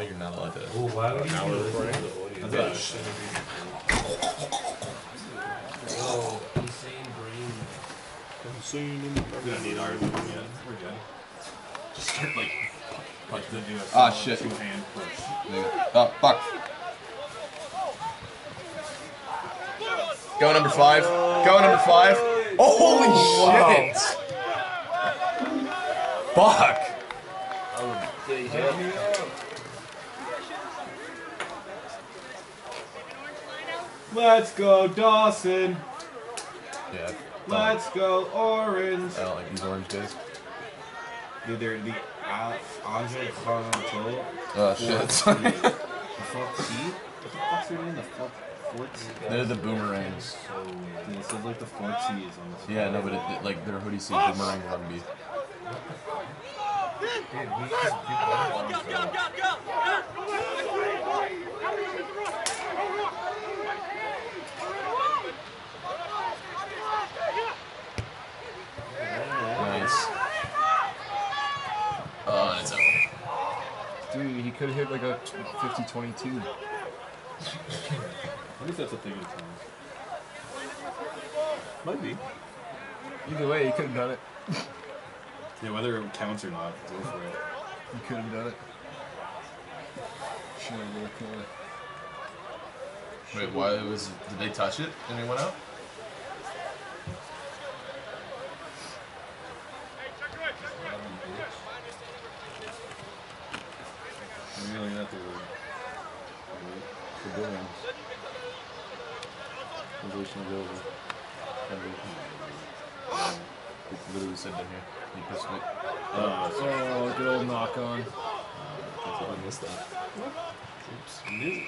law, you're not allowed to. Oh, why would you An do recording? this? That's Yeah. it. Oh, insane brain. We don't need ours yet. We're good. Just get like. Punch the do Ah, solid shit. Two-hand push. Oh, fuck. Go number five. Go number five. Oh, holy shit! Fuck! Let's go, Dawson. Yeah. Let's go, Orange. I don't like these orange guys. Dude, they're the uh, Andre Carlanto. Oh shit. The fuck T? What the fuck's their name? The fuck four They're the boomerangs. Dude, it says like the four T's on this. Yeah, no, but it, it- like their hoodie says boomerang rugby. Nice. Oh, it's over. Dude, he could have hit like a 50-22. At least that's a thing in tennis. Might be. Either way, he could have done it. Yeah, whether it counts or not, go for it. He could have done it. Should have looked at it. Wait, why was? Did they touch it and it went out? I'm really not the For Billings. Resolution is over. It literally said down here. You press it. Uh, so Oh, good old knock on. I missed that. oops, news.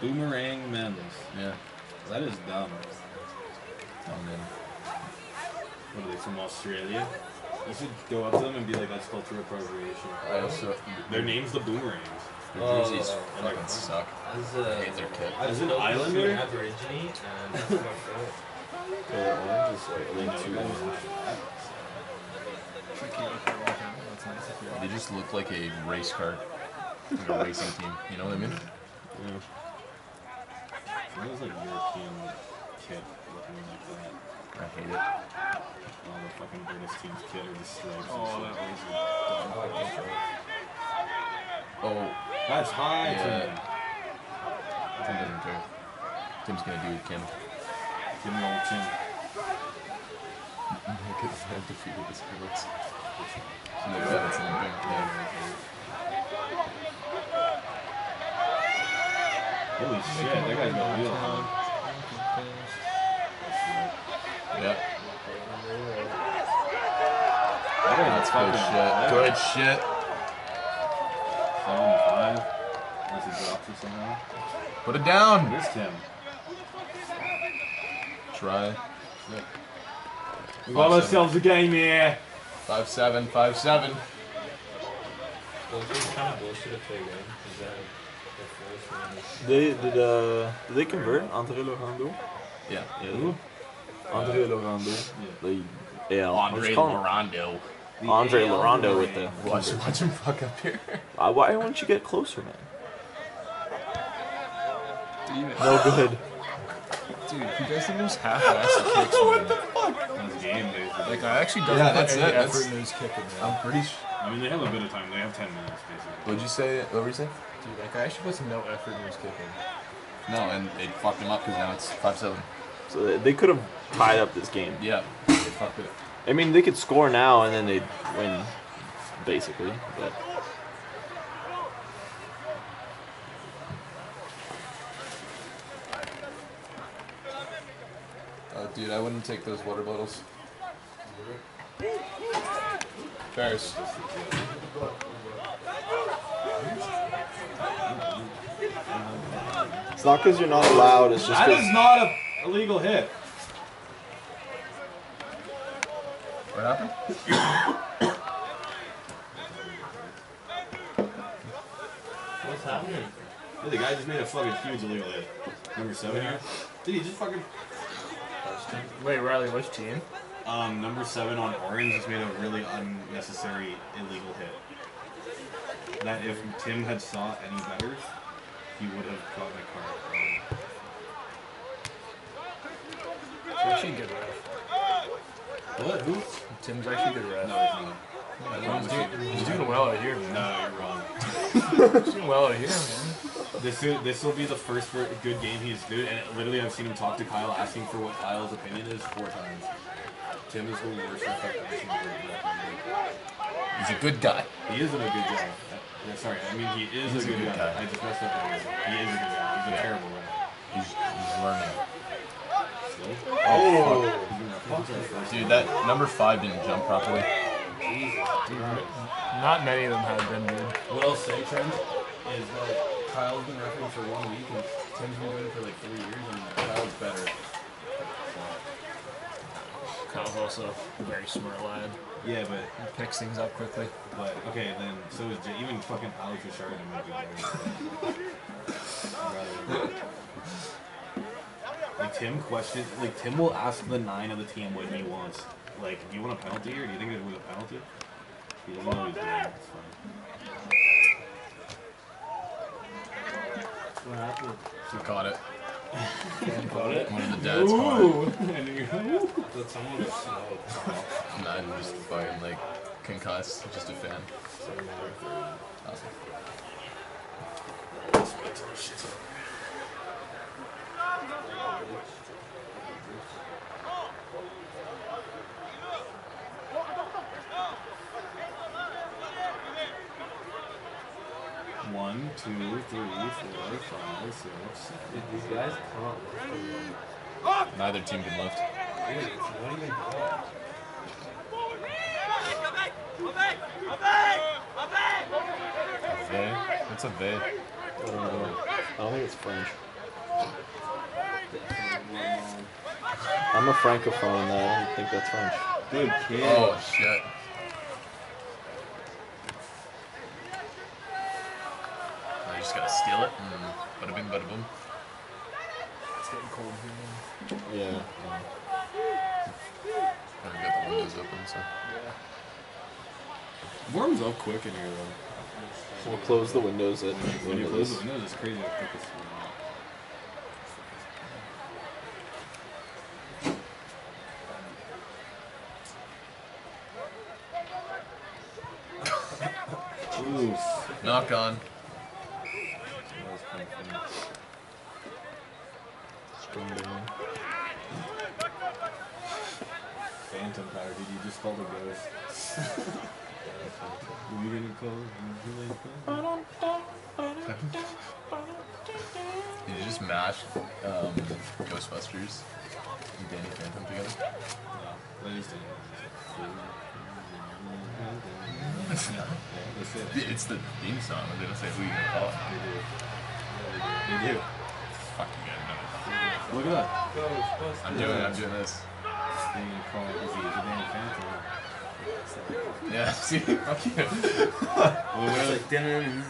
Boomerang men's. Yeah. That is dumb. Oh man. What are they from Australia? You should go up to them and be like, "That's cultural appropriation." I also. Their name's the Boomerangs. Their jerseys Oh, fucking suck. As I a, hate their kit. as As an an islander, Islander? Aborigine, and that's my fault. Color orange is like They linked know to. you guys have that. That's nice. They just look like a race car. Like a racing team. You know what I mean? Yeah. It was like European kit looking like that. I hate it. All the fucking British team's kit are just stripes. and Oh, shit. that was Oh, That's high. Yeah. Tim. Tim doesn't care. Tim's gonna do Kim. Give me old Tim. Look at that defeated his Felix. Look at that, it's in the bank. Holy shit, that guy's got wheels on. Yeah. That guy That's good shit. Good shit. Seven five. Unless he drops it somehow. Put it down. Here's Tim. Try. We got ourselves a game here. Five seven. Five seven. Well, it's kind of bullshit if they win. Is that the first one? They did uh did they convert Andre Laurendeau? Yeah. Yeah. Andre Laurendeau. They yeah. Andre let's call him Laurendeau. Andre Laurendeau with the. Watch, watch him fuck up here. Uh, why won't you get closer, man? Dude, No good. dude, he does the most half-assed kicks, man. That's game, basically. Like, I actually doesn't Yeah, that's any it, effort that's- into his kicking, man. I'm pretty sure. I mean, they have a bit of time. They have 10 minutes, basically. What'd you say? What were you saying? Dude, like, I actually puts no effort into his kicking. No, and it fucked him up because now it's five seven. So they- they could have tied up this game. Yeah. They fucked it. I mean, they could score now and then they'd win, basically. But Oh, dude, I wouldn't take those water bottles. Ferris. it's not because you're not allowed. It's just That 'cause- is not a illegal hit. What happened? What's happening? Dude, the guy just made a fucking huge illegal hit. Number seven here. Dude, he just fucking. Wait, Riley, which team? Um, number seven on orange just made a really unnecessary illegal hit. that if Tim had saw any better, he would have gotten a card. Um, actually good ref. what? Who? Tim's actually good ref. No, he's not. He's doing, he's doing well out here, man. No, you're wrong. He's doing well out here, man. This will, this will be the first good game he's doing, and literally I've seen him talk to Kyle asking for what Kyle's opinion is four times. Tim is the worst ref I've ever seen He's a good guy. He isn't a good guy. Yeah, sorry, I mean he is He's a good, guy. I just messed up. on He is a good guy. He's a Yeah. terrible ref. He's, he's learning. Oh, oh Dude, that number five didn't jump properly. Not many of them have been, dude. What I'll say, Trent, is that Kyle's been refereeing for one week and Tim's been doing it for like three years, and Kyle's better. Kyle's also a very smart lad. Yeah, but He picks things up quickly. but okay, then so is Jay, even fucking Alex Richard and Michael Like Tim questions, like Tim will ask the nine of the team what he wants. Like, do you want a penalty or do you think it was a penalty? He doesn't know what he's doing. It's fine. What happened? He caught it. Got it? One of the dads caught it. And you- That someone was slow. Nah, I'm just fucking like concussed. Just a fan. Awesome. Two, three, four, five, six, seven. Dude, these guys can't lift Neither team can lift. them. Dude, it's not even What's a Vey? I don't know. I don't think it's French. I'm a francophone. Though. I don't think that's French. Good kid. Oh shit. I just gotta steal it. Mm. Bada bing, bada boom. It's getting cold here, man. Yeah. I've got the windows open, so. Yeah. Warms up quick in here though. We'll close the windows at When you close the windows, it's crazy how quick it's warming up. Knock on. That was kind of funny. Phantom power, did you just call the ghost? Who you gonna call? You? Did you just mash um, Ghostbusters and Danny Phantom together? No, that is the That's it. It's the theme song. They don't say who you gonna call it. They do. Fucking good. Look at that. I'm doing it. I'm doing this. They gonna call it, is he the damn phantom? Yeah. See, fuck you. Well, what It's like dinner.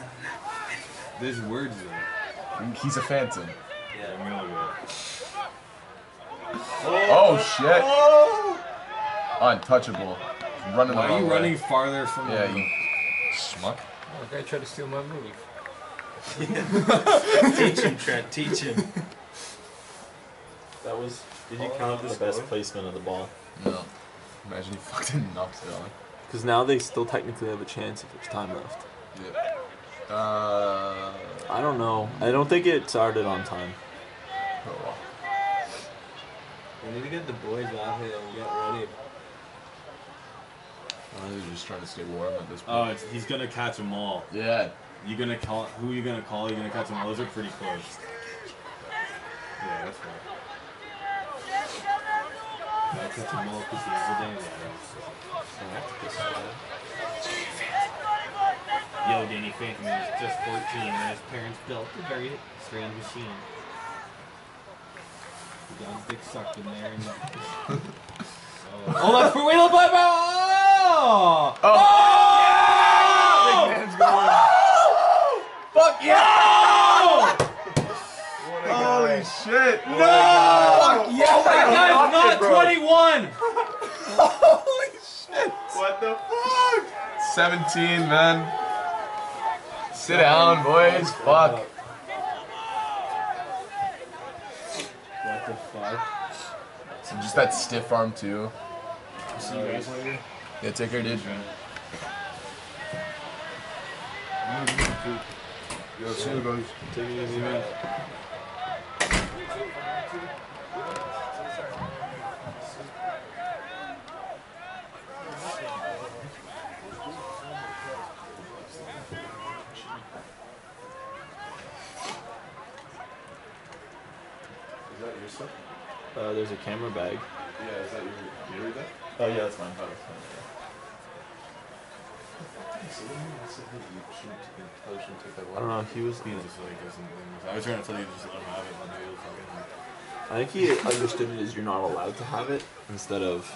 There's words there. He's a phantom. Yeah. I'm gonna look at it. Oh shit. Oh! Untouchable. Running Why are you wrong running farther from Yeah, the you schmuck. Oh, the guy tried to steal my move. teach him, Trent. Teach him. That was Did you count the the best score? placement of the ball. No. Imagine he fucking knocks it on. Because now they still technically have a chance if there's time left. Yeah. Uh. I don't know. I don't think it started on time. Oh well. We need to get the boys out here and get ready. I think he's just trying to stay warm at this Oh, point. it's, he's gonna catch them all. yeah. You gonna call? Who you gonna call? You gonna catch them all? Those are pretty close. Yeah, that's right. Gotta catch them all because he's the damn Yo, Danny Phantom is just 14 and his parents built a very strange machine. He got his dick sucked in there and. oh, oh, that's for Wheel Bye Oh! Big Fuck yeah! Holy shit! No! Fuck yeah! That guy's not 21! Holy shit! What the fuck? 17, man. Sit down, boys. Fuck. What the fuck? So just that stiff arm too. See you guys later. Yeah, take care, dude. Yo, see you guys. Take it easy, man. Is that your stuff? Uh, there's a camera bag. Yeah, is that your theater deck? Oh yeah, that's mine. So then you said that you shouldn't, you probably shouldn't take that I don't know. He was. He just like. I was trying to tell you to just let him have it, but he'll fucking. I think he understood it as you're not allowed to have it instead of.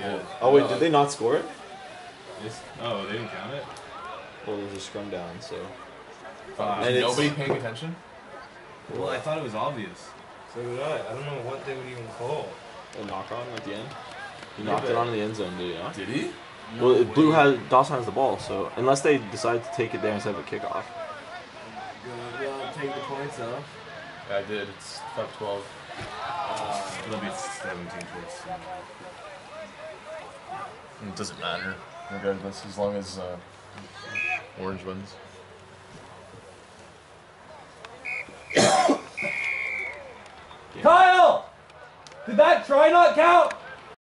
Yeah. Oh wait, No, did they not score it? It's, oh, they didn't count it. Well, there's a scrum down, so. Five. And it's- Nobody paying attention? Well, I thought it was obvious. So did I. I don't know what they would even call. A knock on at the end. He Yeah, knocked it but- onto the end zone, did he? Not? Did he? Well, it- Blue has Dawson has the ball, so unless they decide to take it there instead of a kickoff. take the points, huh? Yeah, I did. It's 5-12. It'll be 17 points. It doesn't matter, regardless, as long as uh, Orange wins. Kyle! Did that try not count?